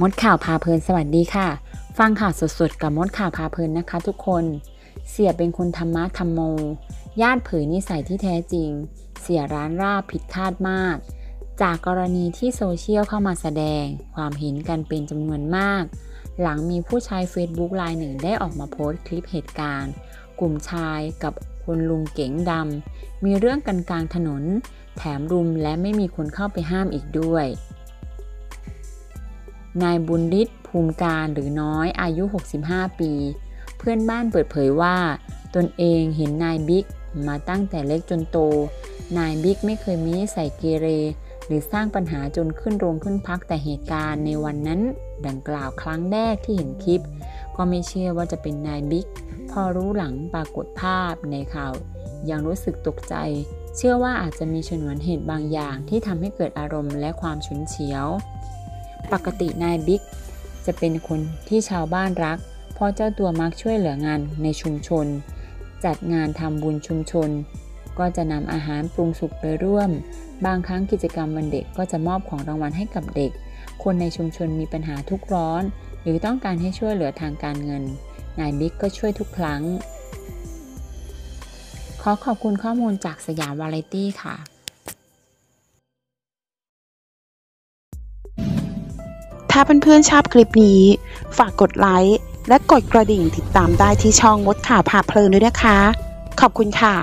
มดข่าวพาเพลินสวัสดีค่ะ ฟังข่าวสดๆ กับมดข่าวพาเพลินนะคะ ทุกคน เสียเป็นคนธรรมะธรรมโม ญาติเผยนิสัยที่แท้จริง เสียร้านราบผิดคาดมาก จากกรณีที่โซเชียลเข้ามาแสดง ความเห็นกันเป็นจำนวนมาก หลังมีผู้ใช้ Facebook รายหนึ่งได้ออกมาโพสต์คลิปเหตุการณ์ กลุ่มชายกับคนลุงเก๋งดำมีเรื่องกันกลางถนน แถมรุมและไม่มีคนเข้าไปห้ามอีกด้วย นายบุญฤทธิ์ภูมิการหรือน้อยอายุ 65 ปี เพื่อนบ้านเปิดเผยว่า ตนเองเห็นนายบิ๊กมาตั้งแต่เล็กจนโต นายบิ๊กไม่เคยมีนิสัยเกเร หรือสร้างปัญหาจนขึ้นโรงขึ้นพักแต่เหตุการณ์ในวันนั้น ดังกล่าวครั้งแรกที่เห็นคลิป ก็ไม่เชื่อว่าจะเป็นนายบิ๊กพอรู้หลังปรากฏภาพในข่าว ยังรู้สึกตกใจ เชื่อว่าอาจจะมีชนวนเหตุบางอย่างที่ทำให้เกิดอารมณ์และความฉุนเฉียว ปกตินายบิ๊กจะเป็นคนที่ชาวบ้านรัก เพราะเจ้าตัวมักช่วยเหลืองานในชุมชน จัดงานทำบุญชุมชน ก็จะนำอาหารปรุงสุกไปร่วม บางครั้งกิจกรรมวันเด็กก็จะมอบของรางวัลให้กับเด็ก คนในชุมชนมีปัญหาทุกข์ร้อน หรือต้องการให้ช่วยเหลือทางการเงิน นายบิ๊กก็ช่วยทุกครั้ง ขอขอบคุณข้อมูลจากสยามวาไรตี้ค่ะ ถ้าเพื่อนๆชอบคลิปนี้ ฝากกดไลค์และกดกระดิ่งติดตามได้ที่ช่องมดข่าวพาเพลินด้วยนะคะ ขอบคุณค่ะ